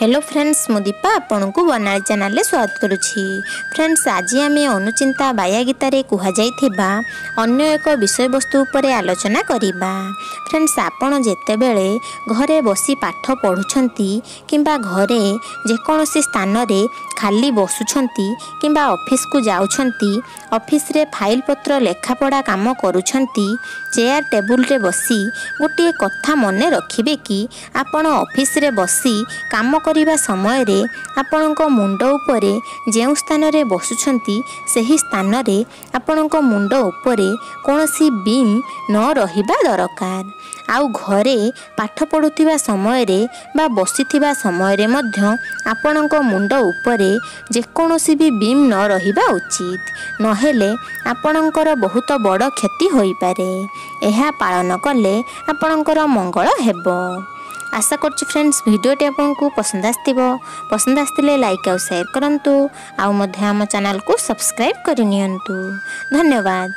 Hello friends ମୁଁ ଦୀପା ଆପଣଙ୍କୁ ବନାଳି ଚ୍ୟାନେଲରେ ସ୍ୱାଗତ କରୁଛି। ଫ୍ରେଣ୍ଡସ୍ ଆଜି ଆମେ ଅନୁଚିନ୍ତା ବାୟା ଗୀତାରେ କୁହାଯାଇଥିବା ଅନ୍ୟ ଏକ ବିଷୟବସ୍ତୁ ଉପରେ ଆଲୋଚନା କରିବା। ଫ୍ରେଣ୍ଡସ୍ ଆପଣ ଯେତେବେଳେ ଘରେ ବସି ପାଠ ପଢ଼ୁଛନ୍ତି କିମ୍ବା ଘରେ ଯେକୌଣସି ସ୍ଥାନରେ ଖାଲି ବସୁଛନ୍ତି କିମ୍ବା ଅଫିସକୁ ଯାଉଛନ୍ତି ଅଫିସରେ ଫାଇଲ୍ ପତ୍ର ଲେଖାପଢ଼ା କାମ କରୁଛନ୍ତି ଚେୟାର ଟେବୁଲରେ ବସି ଗୋଟିଏ କଥା ମନେ ରଖିବେ କି ଆପଣ ଅଫିସରେ ବସି କାମ କରିବା ସମୟରେ ଆପଣଙ୍କ ମୁଣ୍ଡ ଉପରେ ଯେଉଁ ସ୍ଥାନରେ ବସୁଛନ୍ତି ସେହି ସ୍ଥାନରେ ଆପଣଙ୍କ ମୁଣ୍ଡ ଉପରେ କୌଣସି ବିମ୍ ନ ରହିବା ଦରକାର। ଆଉ ଘରେ ପାଠ ପଢ଼ୁଥିବା ସମୟରେ ବା ବସିଥିବା ସମୟରେ ମଧ୍ୟ ଆପଣଙ୍କ ମୁଣ୍ଡ ଉପରେ ଯେକୌଣସି ବି ବିମ୍ ନ ରହିବା ଉଚିତ। ନହେଲେ ଆପଣଙ୍କର ବହୁତ ବଡ଼ କ୍ଷତି ହୋଇପାରେ। ଏହା ପାଳନ କଲେ ଆପଣଙ୍କର ମଙ୍ଗଳ ହେବ। আশা করছি ফ্রেন্ডস ভিডিওটি আপনার পসন্দ আসব পসন্দ আসলে লাইক আও সেয়ার করতু আও মধ্যে আম চ্যানেলকে সবসক্রাইব করে নিয়ন্তু ধন্যবাদ